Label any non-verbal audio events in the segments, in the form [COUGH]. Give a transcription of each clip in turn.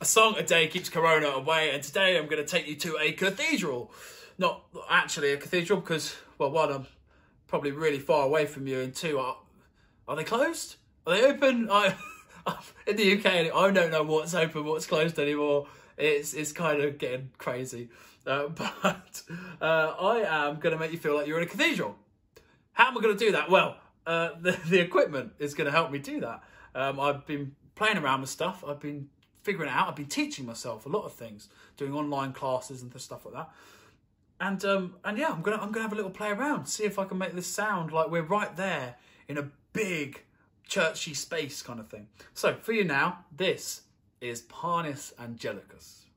A song a day keeps corona away, and today I'm going to take you to a cathedral. Not actually a cathedral because, well, one, I'm probably really far away from you, and two, are, are they closed? Are they open? I, [LAUGHS] in the UK, I don't know what's open, what's closed anymore. It's it's kind of getting crazy. Uh, [LAUGHS] but uh, I am going to make you feel like you're in a cathedral. How am I going to do that? Well, uh, [LAUGHS] the, the equipment is going to help me do that. Um, I've been playing around with stuff. I've been figuring it out. I've been teaching myself a lot of things, doing online classes and stuff like that. And um, and yeah, I'm gonna I'm gonna have a little play around, see if I can make this sound like we're right there in a big churchy space kind of thing. So for you now, this is Panis Angelicus.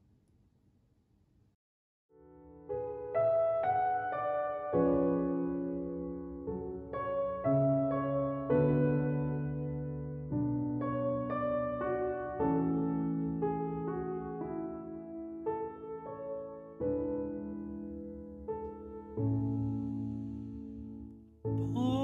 Panis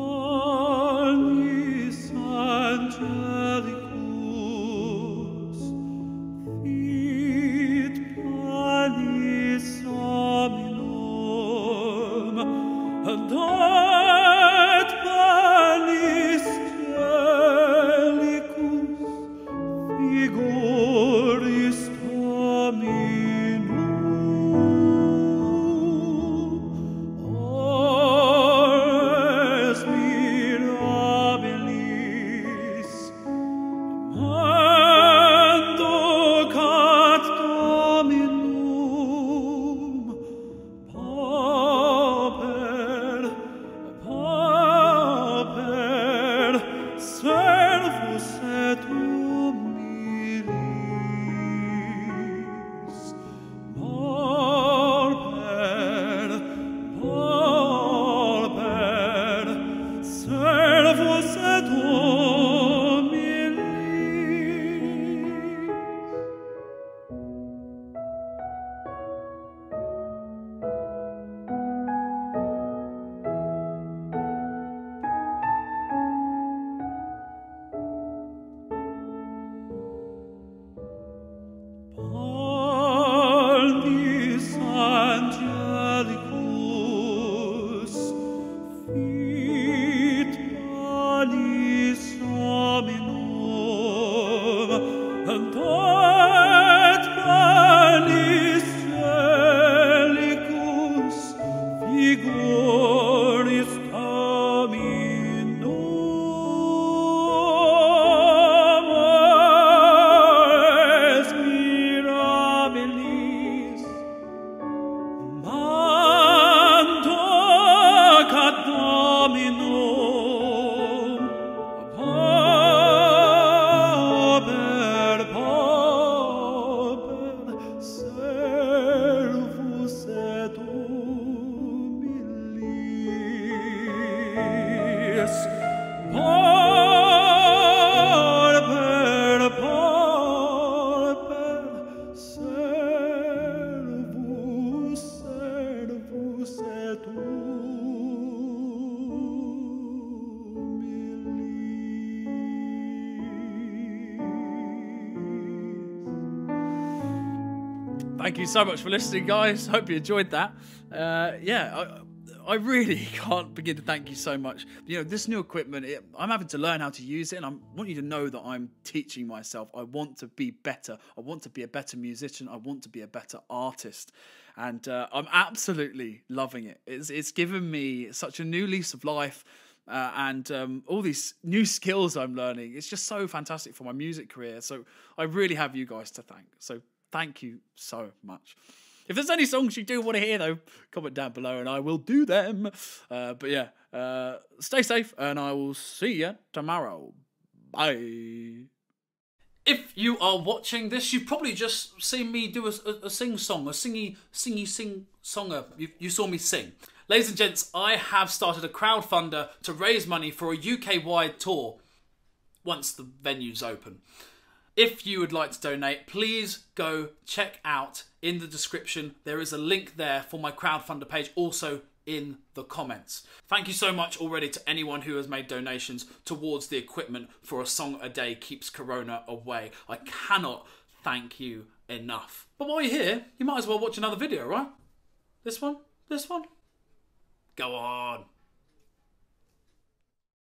servus et and Thank you so much for listening, guys. Hope you enjoyed that. Uh, yeah, I, I really [LAUGHS] can't begin to thank you so much. You know, this new equipment, it, I'm having to learn how to use it, and I want you to know that I'm teaching myself. I want to be better. I want to be a better musician. I want to be a better artist. And uh, I'm absolutely loving it. It's, it's given me such a new lease of life. Uh, and um, all these new [LAUGHS] skills I'm learning. It's just so fantastic for my music career. So I really have you guys to thank. So thank you so much. If there's any songs you do want to hear, though, comment down below and I will do them. Uh, but yeah, uh, stay safe and I will see you tomorrow. Bye. If you are watching this, you've probably just seen me do a, a, a sing song, a singy, singy, sing songer. You, you saw me sing. Ladies and gents, I have started a crowdfunder to raise money for a UK wide tour once the venue's open. If you would like to donate, please go check out in the description. There is a link there for my crowdfunder page, also in the comments. Thank you so much already to anyone who has made donations towards the equipment for a song a day keeps corona away. I cannot thank you enough. But while you're here, you might as well watch another video, right? This one? This one? Go on.